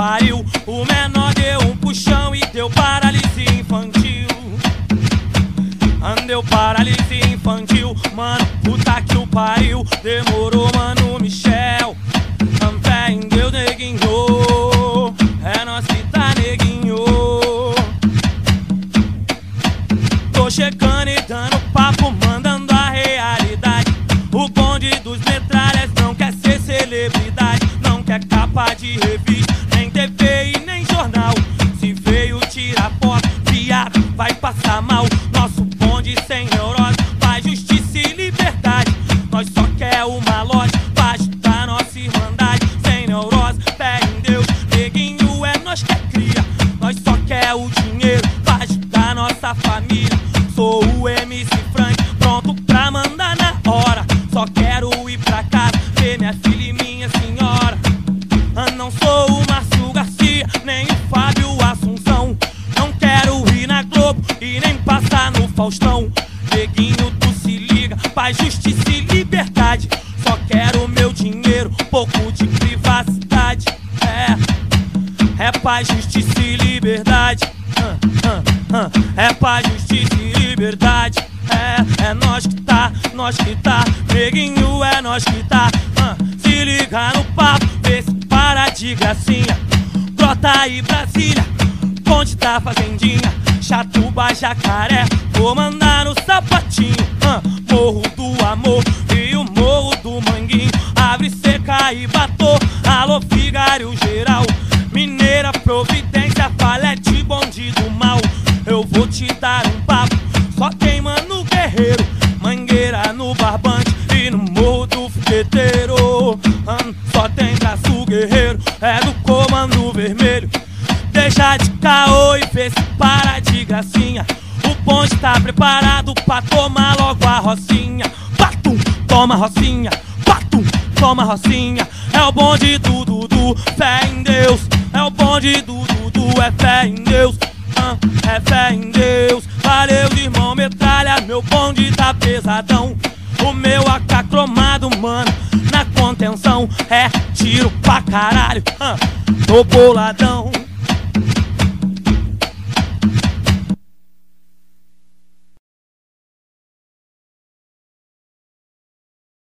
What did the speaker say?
pariu. O menor deu um puxão e deu paralisia infantil. Andeu paralisia infantil, mano, puta que o pariu. Demorou, mano, Michel. Fé em Deus, neguinho. É nós que tá, neguinho. Tô chegando e dando papo, mandando a realidade. O bonde dos metralhas não quer ser celebridade, não quer capa de revista, sem neurose, faz justiça e liberdade. Nós só quer uma loja pra ajudar nossa irmandade. Sem neurose, fé em Deus, neguinho é nós que cria. Nós só quer o dinheiro pra ajudar nossa família. Sou o MC Faustão. Neguinho, tu se liga, paz, justiça e liberdade. Só quero meu dinheiro, pouco de privacidade. É, é paz, justiça e liberdade. É paz, justiça e liberdade. É, é nós que tá, nós que tá. Neguinho, é nós que tá. Se liga no papo, vê se para de gracinha. Brota aí, Brasília, ponte da fazendinha. Chatuba, jacaré, vou mandar no sapatinho. Ah, morro do amor e o morro do manguinho. Abre, seca e batou. Alô, vigário geral. Mineira, providência, falete, bonde do mal. Eu vou te dar um papo, só tem mano guerreiro. Mangueira no barbante e no morro do fogueteiro. Hum, só tem braço guerreiro, é do comando vermelho. Deixa de caô e vê para de gracinha. O bonde tá preparado pra tomar logo a rocinha. Patum, toma rocinha. Patum, toma rocinha. É o bonde do Dudu, fé em Deus. É o bonde do Dudu, é fé em Deus. Ah, é fé em Deus. Valeu, irmão, metralha. Meu bonde tá pesadão. O meu AK cromado, mano, na contenção. É tiro pra caralho. Ah, tô boladão.